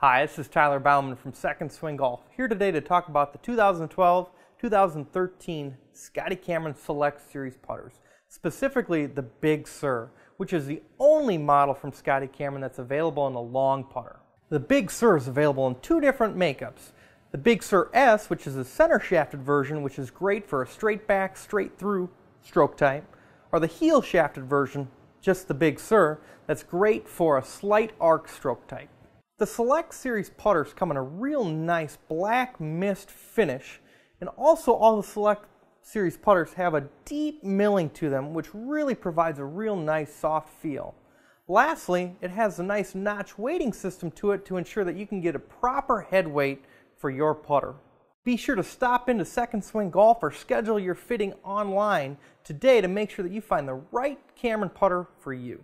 Hi, this is Tyler Bauman from Second Swing Golf, here today to talk about the 2012-2013 Scotty Cameron Select Series putters, specifically the Big Sur, which is the only model from Scotty Cameron that's available in a long putter. The Big Sur is available in two different makeups. The Big Sur S, which is a center shafted version, which is great for a straight back, straight through stroke type, or the heel shafted version, just the Big Sur, that's great for a slight arc stroke type. The Select Series putters come in a real nice black mist finish, and also all the Select Series putters have a deep milling to them, which really provides a real nice soft feel. Lastly, it has a nice notch weighting system to it to ensure that you can get a proper head weight for your putter. Be sure to stop into Second Swing Golf or schedule your fitting online today to make sure that you find the right Cameron putter for you.